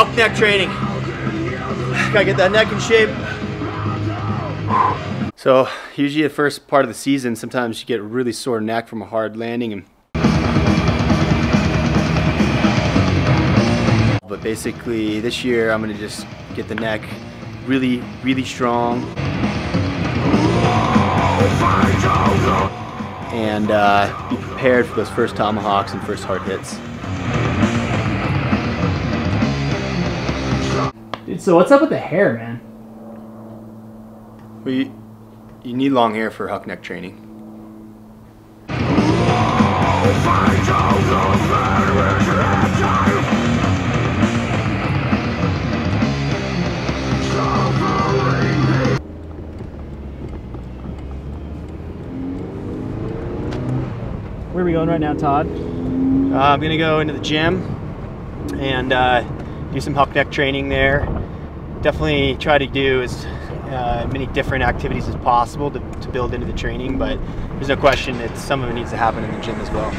Huck neck training. Gotta get that neck in shape. So usually the first part of the season, sometimes you get a really sore neck from a hard landing. And but basically this year I'm gonna just get the neck really, really strong. And uh, be prepared for those first tomahawks and first hard hits. Dude, so what's up with the hair, man? Well, you, you need long hair for huck neck training. Where are we going right now, Todd? Uh, I'm gonna go into the gym and uh, do some huck neck training there. Definitely try to do as uh, many different activities as possible to, to build into the training, but there's no question that some of it needs to happen in the gym as well.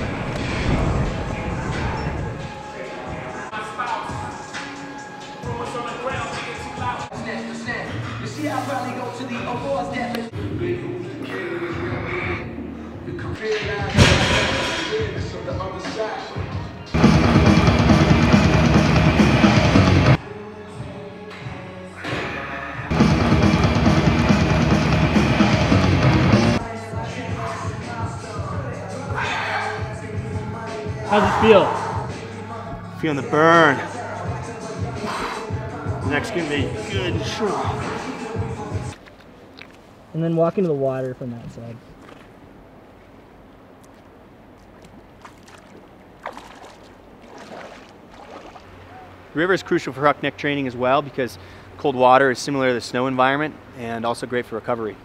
How's it feel? Feeling the burn. The neck's gonna be good and strong. And then walk into the water from that side. River is crucial for huck neck training as well because cold water is similar to the snow environment and also great for recovery.